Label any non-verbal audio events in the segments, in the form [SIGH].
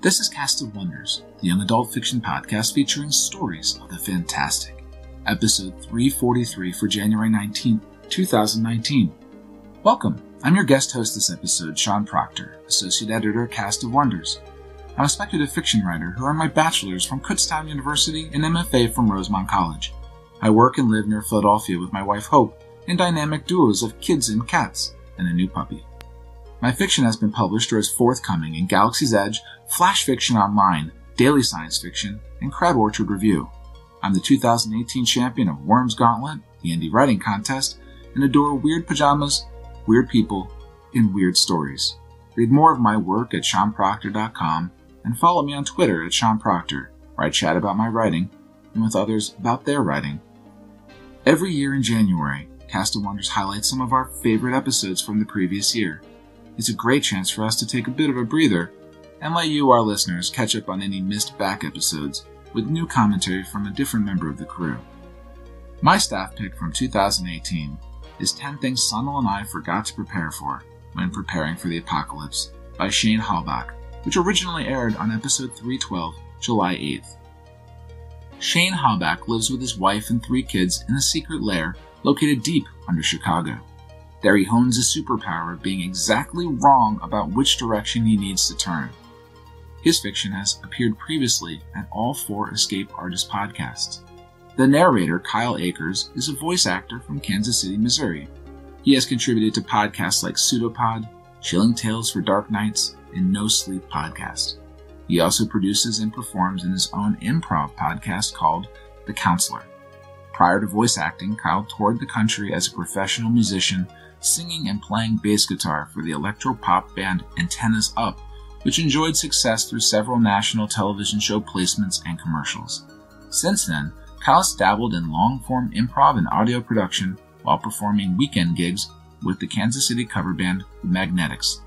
This is Cast of Wonders, the young adult fiction podcast featuring stories of the fantastic. Episode 343 for January 19th, 2019. Welcome. I'm your guest host this episode, Shawn Proctor, Associate Editor Cast of Wonders. I'm a speculative fiction writer who earned my bachelor's from Kutztown University and MFA from Rosemont College. I work and live near Philadelphia with my wife Hope in dynamic duos of kids and cats and a new puppy. My fiction has been published or is forthcoming in Galaxy's Edge, Flash Fiction Online, Daily Science Fiction, and Crab Orchard Review. I'm the 2018 champion of Wyrm's Gauntlet, the Indie Writing Contest, and adore weird pajamas, weird people, and weird stories. Read more of my work at ShawnProctor.com and follow me on Twitter at shawnproctor, where I chat about my writing and with others about their writing. Every year in January, Cast of Wonders highlights some of our favorite episodes from the previous year. It's a great chance for us to take a bit of a breather and let you, our listeners, catch up on any missed back episodes with new commentary from a different member of the crew. My staff pick from 2018 is 10 Things Sunil and I Forgot to Prepare For When Preparing for the Apocalypse by Shane Halbach, which originally aired on episode 312, July 8th. Shane Halbach lives with his wife and three kids in a secret lair located deep under Chicago. There he hones his superpower of being exactly wrong about which direction he needs to turn. His fiction has appeared previously at all four Escape Artist podcasts. The narrator, Kyle Akers, is a voice actor from Kansas City, Missouri. He has contributed to podcasts like Pseudopod, Chilling Tales for Dark Nights, and No Sleep Podcast. He also produces and performs in his own improv podcast called The Counselor. Prior to voice acting, Kyle toured the country as a professional musician singing and playing bass guitar for the electro pop band Antennas Up, which enjoyed success through several national television show placements and commercials. Since then, Kyle's dabbled in long form improv and audio production while performing weekend gigs with the Kansas City cover band The Magnetics.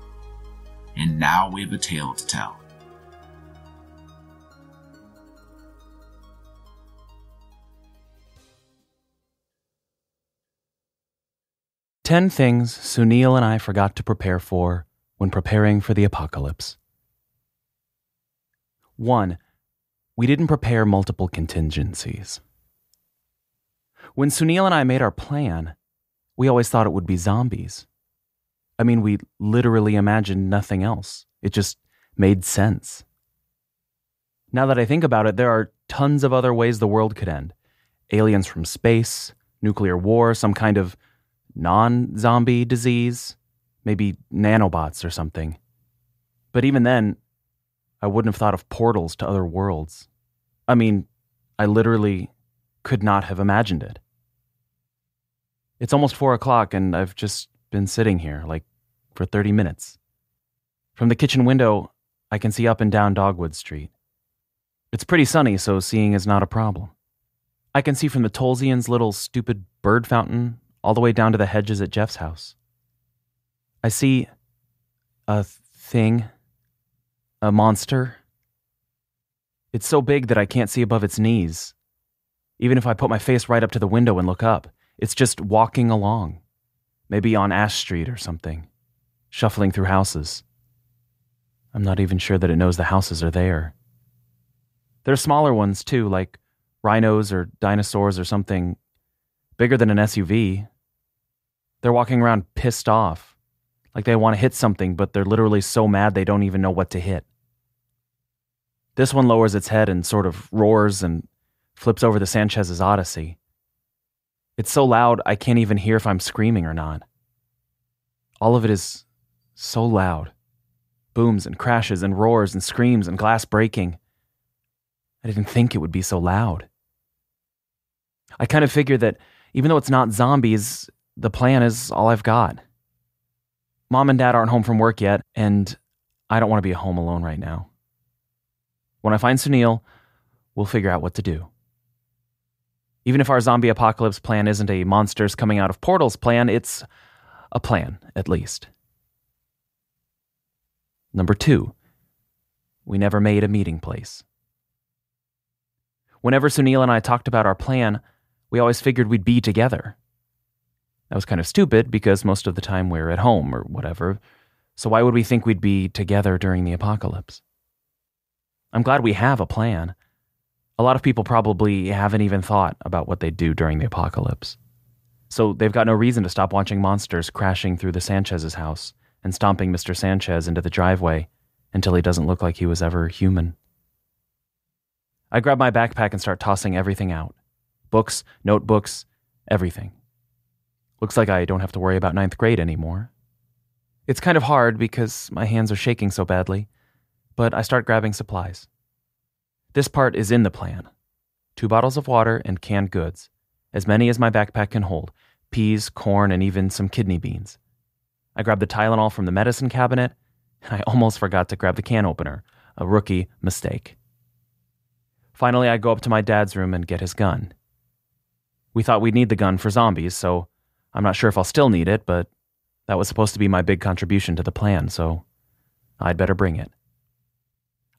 And now we have a tale to tell. Ten things Sunil and I forgot to prepare for when preparing for the apocalypse. 1. We didn't prepare multiple contingencies. When Sunil and I made our plan, we always thought it would be zombies. I mean, we literally imagined nothing else. It just made sense. Now that I think about it, there are tons of other ways the world could end aliens from space, nuclear war, some kind of non zombie disease, maybe nanobots or something. But even then, I wouldn't have thought of portals to other worlds. I mean, I literally could not have imagined it. It's almost four o'clock, and I've just been sitting here, like, for 30 minutes. From the kitchen window, I can see up and down Dogwood Street. It's pretty sunny, so seeing is not a problem. I can see from the Tolzien's little stupid bird fountain all the way down to the hedges at Jeff's house. I see a thing, a monster. It's so big that I can't see above its knees. Even if I put my face right up to the window and look up, it's just walking along, maybe on Ash Street or something, shuffling through houses. I'm not even sure that it knows the houses are there. There are smaller ones too, like rhinos or dinosaurs or something bigger than an SUV. They're walking around pissed off, like they want to hit something, but they're literally so mad they don't even know what to hit. This one lowers its head and sort of roars and flips over the Sanchez's Odyssey. It's so loud I can't even hear if I'm screaming or not. All of it is so loud booms and crashes and roars and screams and glass breaking. I didn't think it would be so loud. I kind of figured that even though it's not zombies, the plan is all I've got. Mom and dad aren't home from work yet, and I don't want to be home alone right now. When I find Sunil, we'll figure out what to do. Even if our zombie apocalypse plan isn't a monsters coming out of portals plan, it's a plan, at least. Number two, we never made a meeting place. Whenever Sunil and I talked about our plan, we always figured we'd be together. That was kind of stupid because most of the time we're at home or whatever, so why would we think we'd be together during the apocalypse? I'm glad we have a plan. A lot of people probably haven't even thought about what they'd do during the apocalypse. So they've got no reason to stop watching monsters crashing through the Sanchez's house and stomping Mr. Sanchez into the driveway until he doesn't look like he was ever human. I grab my backpack and start tossing everything out books, notebooks, everything. Looks like I don't have to worry about ninth grade anymore. It's kind of hard because my hands are shaking so badly, but I start grabbing supplies. This part is in the plan two bottles of water and canned goods, as many as my backpack can hold peas, corn, and even some kidney beans. I grab the Tylenol from the medicine cabinet, [LAUGHS] and I almost forgot to grab the can opener, a rookie mistake. Finally, I go up to my dad's room and get his gun. We thought we'd need the gun for zombies, so I'm not sure if I'll still need it, but that was supposed to be my big contribution to the plan, so I'd better bring it.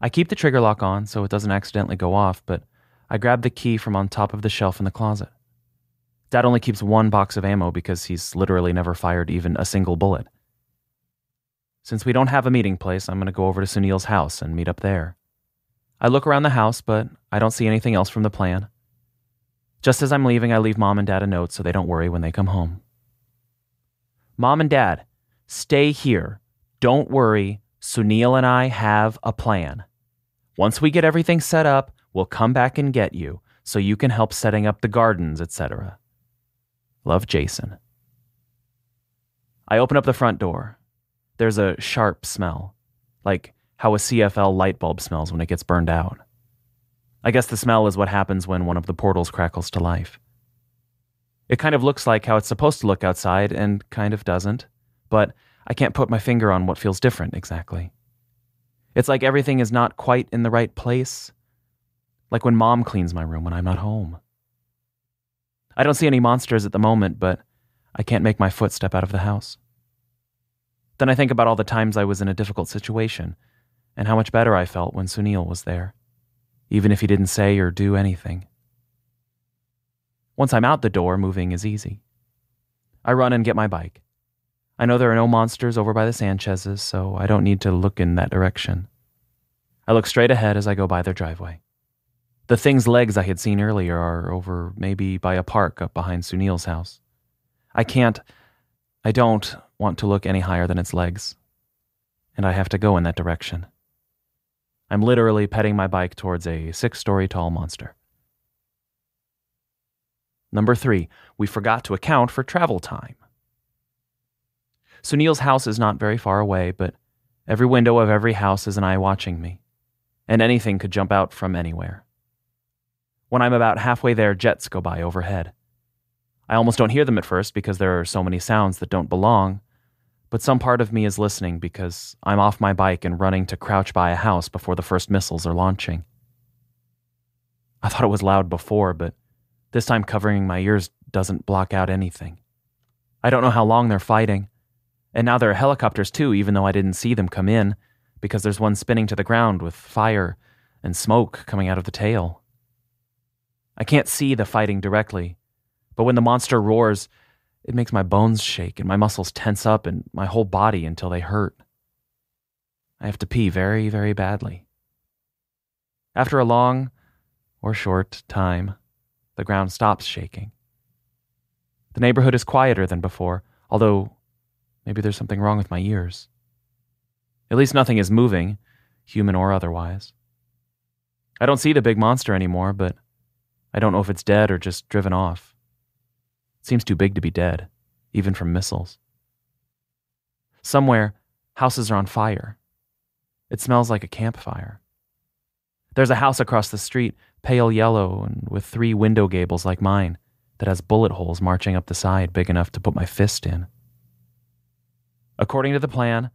I keep the trigger lock on so it doesn't accidentally go off, but I grab the key from on top of the shelf in the closet. Dad only keeps one box of ammo because he's literally never fired even a single bullet. Since we don't have a meeting place, I'm going to go over to Sunil's house and meet up there. I look around the house, but I don't see anything else from the plan. Just as I'm leaving, I leave mom and dad a note so they don't worry when they come home. Mom and dad, stay here. Don't worry. Sunil and I have a plan. Once we get everything set up, we'll come back and get you so you can help setting up the gardens, etc. Love, Jason. I open up the front door. There's a sharp smell, like how a CFL light bulb smells when it gets burned out. I guess the smell is what happens when one of the portals crackles to life. It kind of looks like how it's supposed to look outside and kind of doesn't, but I can't put my finger on what feels different exactly. It's like everything is not quite in the right place. Like when mom cleans my room when I'm not home. I don't see any monsters at the moment, but I can't make my foot step out of the house. Then I think about all the times I was in a difficult situation and how much better I felt when Sunil was there, even if he didn't say or do anything. Once I'm out the door, moving is easy. I run and get my bike. I know there are no monsters over by the Sanchez's, so I don't need to look in that direction. I look straight ahead as I go by their driveway. The thing's legs I had seen earlier are over maybe by a park up behind Sunil's house. I can't, I don't want to look any higher than its legs. And I have to go in that direction. I'm literally petting my bike towards a six story tall monster. Number three, we forgot to account for travel time. Sunil's house is not very far away, but every window of every house is an eye watching me, and anything could jump out from anywhere. When I'm about halfway there, jets go by overhead. I almost don't hear them at first because there are so many sounds that don't belong, but some part of me is listening because I'm off my bike and running to crouch by a house before the first missiles are launching. I thought it was loud before, but this time covering my ears doesn't block out anything. I don't know how long they're fighting. And now there are helicopters too, even though I didn't see them come in, because there's one spinning to the ground with fire and smoke coming out of the tail. I can't see the fighting directly, but when the monster roars, it makes my bones shake and my muscles tense up and my whole body until they hurt. I have to pee very, very badly. After a long or short time, the ground stops shaking. The neighborhood is quieter than before, although maybe there's something wrong with my ears. At least nothing is moving, human or otherwise. I don't see the big monster anymore, but I don't know if it's dead or just driven off. Seems too big to be dead, even from missiles. Somewhere, houses are on fire. It smells like a campfire. There's a house across the street, pale yellow and with three window gables like mine, that has bullet holes marching up the side big enough to put my fist in. According to the plan,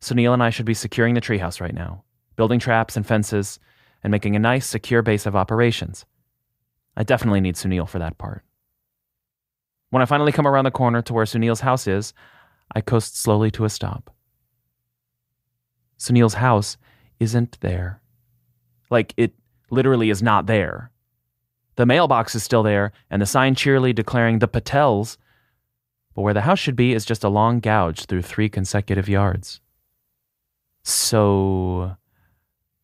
Sunil and I should be securing the treehouse right now, building traps and fences, and making a nice, secure base of operations. I definitely need Sunil for that part. When I finally come around the corner to where Sunil's house is, I coast slowly to a stop. Sunil's house isn't there. Like, it literally is not there. The mailbox is still there, and the sign cheerily declaring the Patels, but where the house should be is just a long gouge through three consecutive yards. So,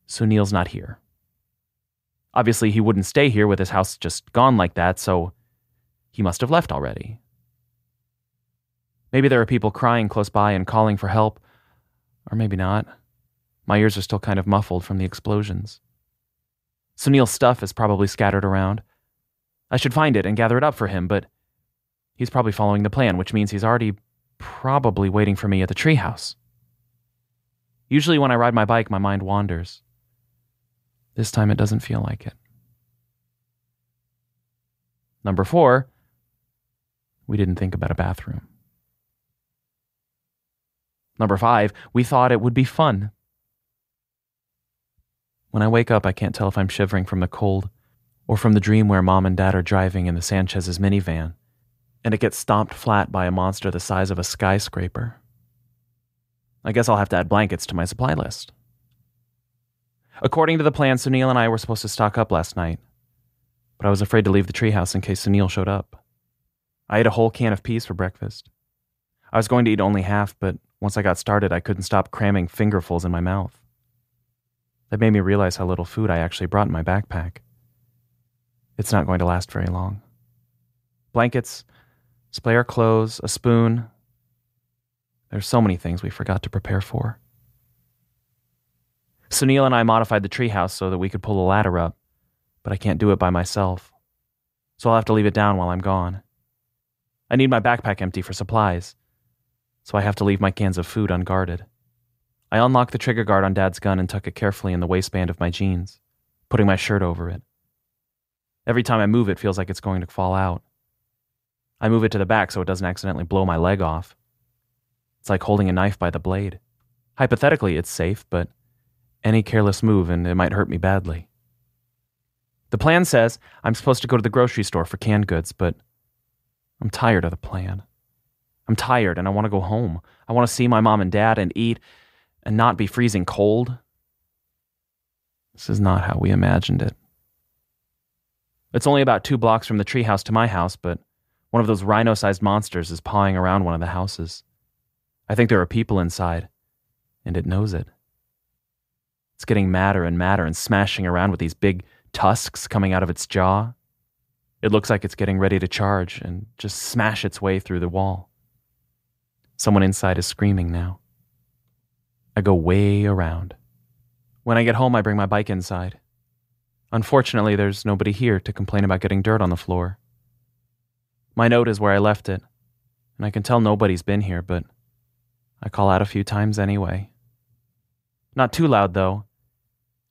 Sunil's not here. Obviously, he wouldn't stay here with his house just gone like that, so he must have left already. Maybe there are people crying close by and calling for help, or maybe not. My ears are still kind of muffled from the explosions. Sunil's stuff is probably scattered around. I should find it and gather it up for him, but he's probably following the plan, which means he's already probably waiting for me at the treehouse. Usually, when I ride my bike, my mind wanders. This time, it doesn't feel like it. Number four, we didn't think about a bathroom. Number five, we thought it would be fun. When I wake up, I can't tell if I'm shivering from the cold or from the dream where mom and dad are driving in the Sanchez's minivan and it gets stomped flat by a monster the size of a skyscraper. I guess I'll have to add blankets to my supply list. According to the plan, Sunil and I were supposed to stock up last night, but I was afraid to leave the treehouse in case Sunil showed up. I ate a whole can of peas for breakfast. I was going to eat only half, but once I got started, I couldn't stop cramming fingerfuls in my mouth. That made me realize how little food I actually brought in my backpack. It's not going to last very long. Blankets, spare clothes, a spoon. There's so many things we forgot to prepare for. Sunil and I modified the treehouse so that we could pull a ladder up, but I can't do it by myself. So I'll have to leave it down while I'm gone. I need my backpack empty for supplies, so I have to leave my cans of food unguarded. I unlock the trigger guard on Dad's gun and tuck it carefully in the waistband of my jeans, putting my shirt over it. Every time I move, it feels like it's going to fall out. I move it to the back so it doesn't accidentally blow my leg off. It's like holding a knife by the blade. Hypothetically, it's safe, but any careless move and it might hurt me badly. The plan says I'm supposed to go to the grocery store for canned goods, but I'm tired of the plan. I'm tired and I want to go home. I want to see my mom and dad and eat and not be freezing cold. This is not how we imagined it. It's only about two blocks from the treehouse to my house, but one of those rhino sized monsters is pawing around one of the houses. I think there are people inside, and it knows it. It's getting madder and madder and smashing around with these big tusks coming out of its jaw. It looks like it's getting ready to charge and just smash its way through the wall. Someone inside is screaming now. I go way around. When I get home, I bring my bike inside. Unfortunately, there's nobody here to complain about getting dirt on the floor. My note is where I left it, and I can tell nobody's been here, but I call out a few times anyway. Not too loud, though.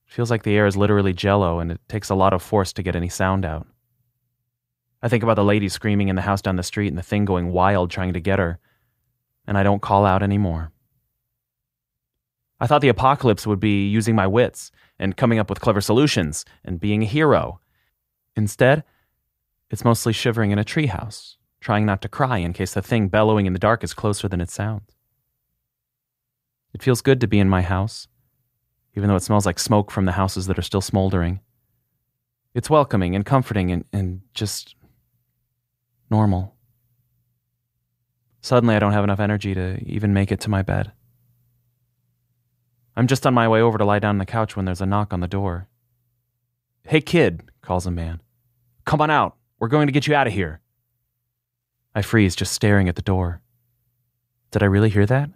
It feels like the air is literally jello, and it takes a lot of force to get any sound out. I think about the lady screaming in the house down the street and the thing going wild trying to get her, and I don't call out anymore. I thought the apocalypse would be using my wits and coming up with clever solutions and being a hero. Instead, it's mostly shivering in a treehouse, trying not to cry in case the thing bellowing in the dark is closer than it sounds. It feels good to be in my house, even though it smells like smoke from the houses that are still smoldering. It's welcoming and comforting and, and just normal. Suddenly, I don't have enough energy to even make it to my bed. I'm just on my way over to lie down on the couch when there's a knock on the door. Hey, kid, calls a man. Come on out. We're going to get you out of here. I freeze, just staring at the door. Did I really hear that?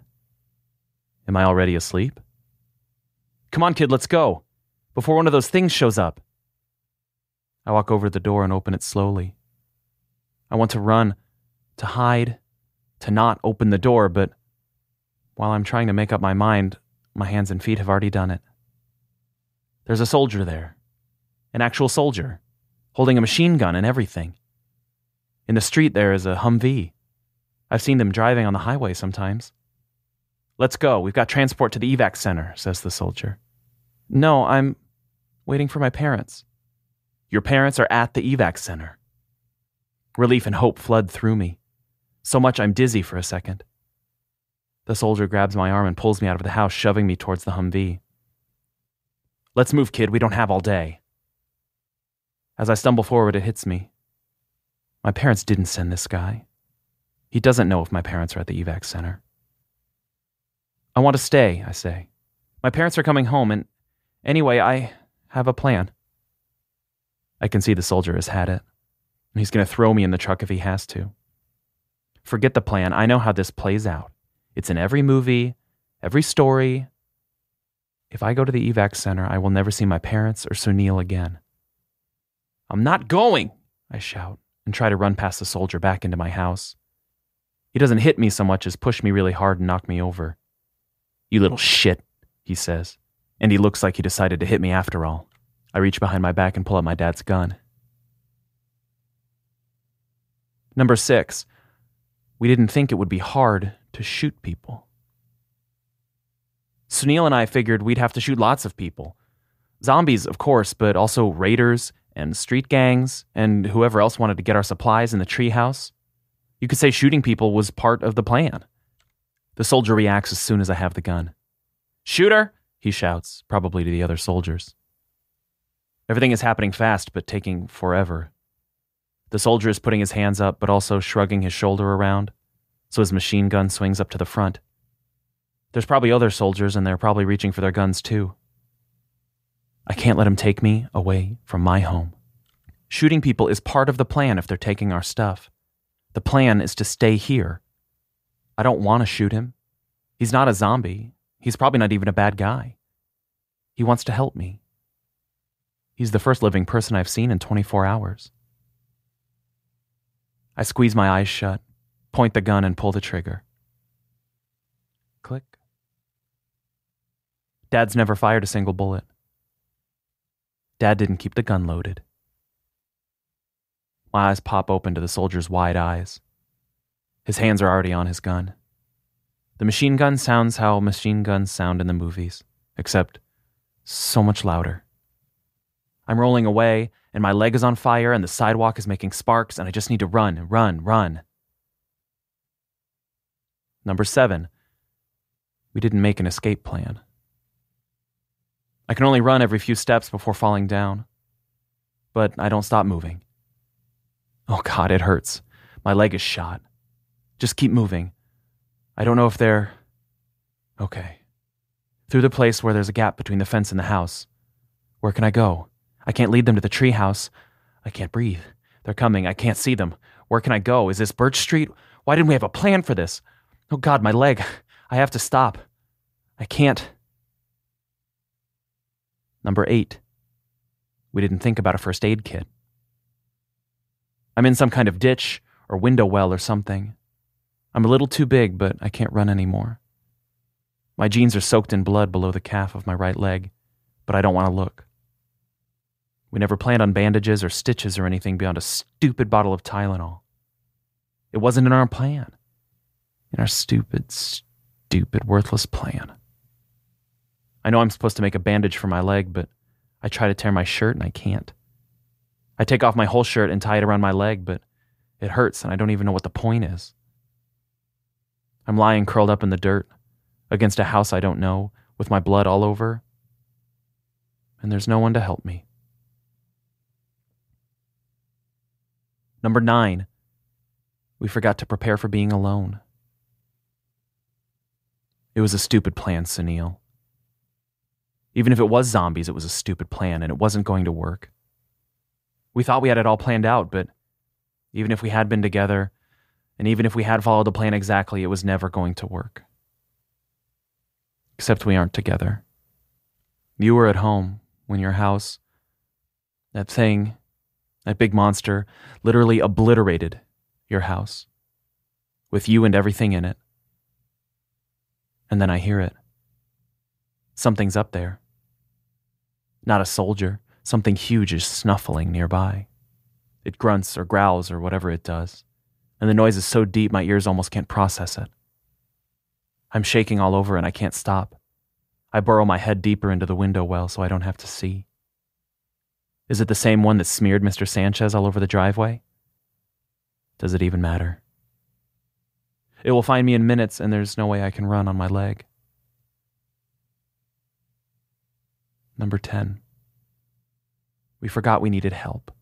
Am I already asleep? Come on, kid, let's go. Before one of those things shows up. I walk over to the door and open it slowly. I want to run, to hide, to not open the door, but while I'm trying to make up my mind, my hands and feet have already done it. There's a soldier there, an actual soldier holding a machine gun and everything. In the street, there is a Humvee. I've seen them driving on the highway sometimes. Let's go. We've got transport to the evac center, says the soldier. No, I'm waiting for my parents. Your parents are at the evac center. Relief and hope flood through me. So much I'm dizzy for a second. The soldier grabs my arm and pulls me out of the house, shoving me towards the Humvee. Let's move, kid. We don't have all day. As I stumble forward, it hits me. My parents didn't send this guy. He doesn't know if my parents are at the evac center. I want to stay, I say. My parents are coming home, and, Anyway, I have a plan. I can see the soldier has had it. He's going to throw me in the truck if he has to. Forget the plan. I know how this plays out. It's in every movie, every story. If I go to the evac center, I will never see my parents or Sunil again. I'm not going, I shout and try to run past the soldier back into my house. He doesn't hit me so much as push me really hard and knock me over. You little shit, he says, and he looks like he decided to hit me after all. I reach behind my back and pull out my dad's gun. Number six, we didn't think it would be hard to shoot people. Sunil and I figured we'd have to shoot lots of people. Zombies, of course, but also raiders and street gangs and whoever else wanted to get our supplies in the treehouse. You could say shooting people was part of the plan. The soldier reacts as soon as I have the gun. Shooter! he shouts, probably to the other soldiers. Everything is happening fast, but taking forever. The soldier is putting his hands up, but also shrugging his shoulder around, so his machine gun swings up to the front. There's probably other soldiers, and they're probably reaching for their guns too. I can't let him take me away from my home. Shooting people is part of the plan if they're taking our stuff. The plan is to stay here. I don't want to shoot him. He's not a zombie. He's probably not even a bad guy. He wants to help me. He's the first living person I've seen in 24 hours. I squeeze my eyes shut, point the gun, and pull the trigger. Click. Dad's never fired a single bullet. Dad didn't keep the gun loaded. My eyes pop open to the soldier's wide eyes. His hands are already on his gun. The machine gun sounds how machine guns sound in the movies, except so much louder. I'm rolling away, and my leg is on fire, and the sidewalk is making sparks, and I just need to run, run, run. Number seven, we didn't make an escape plan. I can only run every few steps before falling down. But I don't stop moving. Oh God, it hurts. My leg is shot. Just keep moving. I don't know if they're. Okay. Through the place where there's a gap between the fence and the house. Where can I go? I can't lead them to the tree house. I can't breathe. They're coming. I can't see them. Where can I go? Is this Birch Street? Why didn't we have a plan for this? Oh God, my leg. I have to stop. I can't. Number eight, we didn't think about a first aid kit. I'm in some kind of ditch or window well or something. I'm a little too big, but I can't run anymore. My jeans are soaked in blood below the calf of my right leg, but I don't want to look. We never planned on bandages or stitches or anything beyond a stupid bottle of Tylenol. It wasn't in our plan. In our stupid, stupid, worthless plan. I know I'm supposed to make a bandage for my leg, but I try to tear my shirt and I can't. I take off my whole shirt and tie it around my leg, but it hurts and I don't even know what the point is. I'm lying curled up in the dirt against a house I don't know with my blood all over, and there's no one to help me. Number nine, we forgot to prepare for being alone. It was a stupid plan, Sunil. Even if it was zombies, it was a stupid plan and it wasn't going to work. We thought we had it all planned out, but even if we had been together, and even if we had followed the plan exactly, it was never going to work. Except we aren't together. You were at home when your house, that thing, that big monster, literally obliterated your house, with you and everything in it. And then I hear it. Something's up there. Not a soldier. Something huge is snuffling nearby. It grunts or growls or whatever it does, and the noise is so deep my ears almost can't process it. I'm shaking all over and I can't stop. I burrow my head deeper into the window well so I don't have to see. Is it the same one that smeared Mr. Sanchez all over the driveway? Does it even matter? It will find me in minutes, and there's no way I can run on my leg. Number 10. We forgot we needed help.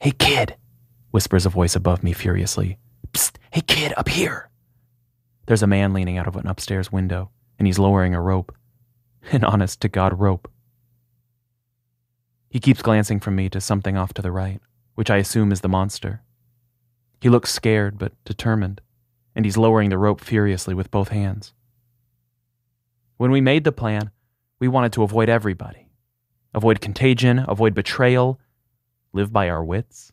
Hey, kid, whispers a voice above me furiously. Psst, hey, kid, up here. There's a man leaning out of an upstairs window, and he's lowering a rope. An honest to God rope. He keeps glancing from me to something off to the right, which I assume is the monster. He looks scared but determined, and he's lowering the rope furiously with both hands. When we made the plan, we wanted to avoid everybody avoid contagion, avoid betrayal, live by our wits.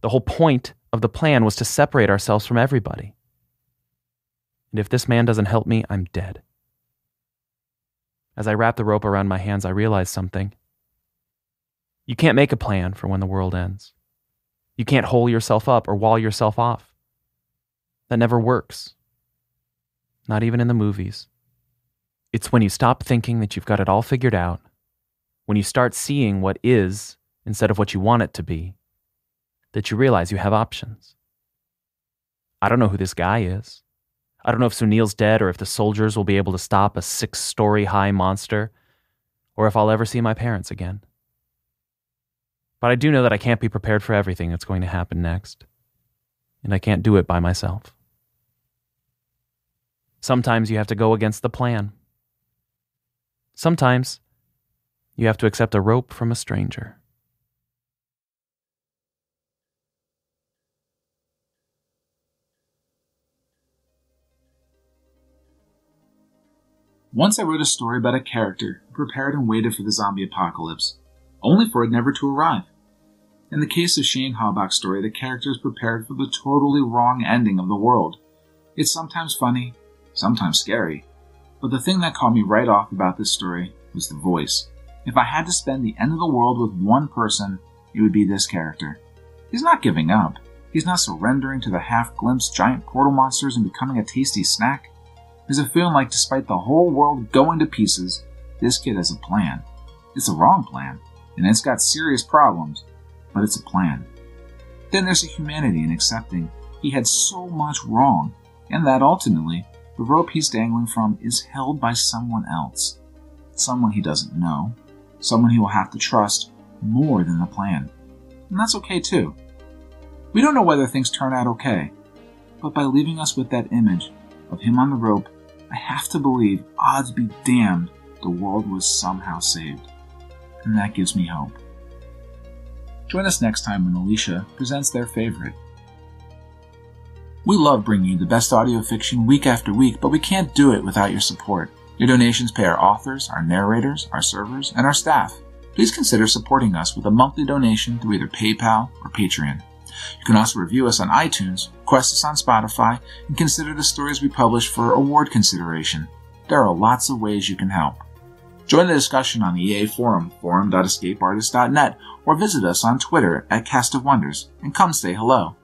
The whole point of the plan was to separate ourselves from everybody. And if this man doesn't help me, I'm dead. As I wrap the rope around my hands, I realize something. You can't make a plan for when the world ends. You can't hole yourself up or wall yourself off. That never works. Not even in the movies. It's when you stop thinking that you've got it all figured out, when you start seeing what is instead of what you want it to be, that you realize you have options. I don't know who this guy is. I don't know if Sunil's dead or if the soldiers will be able to stop a six story high monster or if I'll ever see my parents again. But I do know that I can't be prepared for everything that's going to happen next, and I can't do it by myself. Sometimes you have to go against the plan. Sometimes you have to accept a rope from a stranger. Once I wrote a story about a character who prepared and waited for the zombie apocalypse, only for it never to arrive. In the case of Shane Halbach's story, the character is prepared for the totally wrong ending of the world. It's sometimes funny, sometimes scary, but the thing that caught me right off about this story was the voice. If I had to spend the end of the world with one person, it would be this character. He's not giving up. He's not surrendering to the half glimpsed giant portal monsters and becoming a tasty snack. There's a feeling like despite the whole world going to pieces, this kid has a plan. It's a wrong plan, and it's got serious problems, but it's a plan. Then there's a humanity in accepting he had so much wrong, and that ultimately, the rope he's dangling from is held by someone else. Someone he doesn't know, someone he will have to trust more than the plan. And that's okay too. We don't know whether things turn out okay, but by leaving us with that image of him on the rope I have to believe, odds be damned, the world was somehow saved. And that gives me hope. Join us next time when Alicia presents their favorite. We love bringing you the best audio fiction week after week, but we can't do it without your support. Your donations pay our authors, our narrators, our servers, and our staff. Please consider supporting us with a monthly donation through either PayPal or Patreon. You can also review us on iTunes, request us on Spotify, and consider the stories we publish for award consideration. There are lots of ways you can help. Join the discussion on the EA forum, forum.escapeartist.net, or visit us on Twitter at Cast of Wonders, and come say hello.